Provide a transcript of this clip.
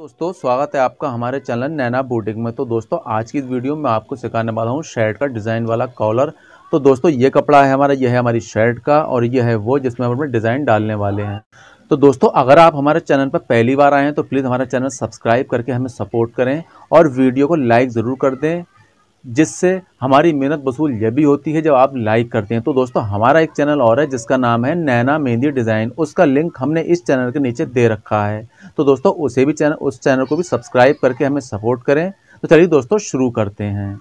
दोस्तों, स्वागत है आपका हमारे चैनल नैना बूटिक में। तो दोस्तों, आज की वीडियो में आपको सिखाने वाला हूँ शर्ट का डिज़ाइन वाला कॉलर। तो दोस्तों, ये कपड़ा है हमारा यह है हमारी शर्ट का और ये है वो जिसमें हम अपने डिज़ाइन डालने वाले हैं। तो दोस्तों, अगर आप हमारे चैनल पर पहली बार आए हैं तो प्लीज़ हमारा चैनल सब्सक्राइब करके हमें सपोर्ट करें और वीडियो को लाइक ज़रूर कर दें। जिससे हमारी मेहनत वसूल यह भी होती है जब आप लाइक करते हैं। तो दोस्तों, हमारा एक चैनल और है जिसका नाम है नैना मेहंदी डिज़ाइन। उसका लिंक हमने इस चैनल के नीचे दे रखा है। तो दोस्तों, उसे भी चैनल उस चैनल को भी सब्सक्राइब करके हमें सपोर्ट करें। तो चलिए दोस्तों, शुरू करते हैं।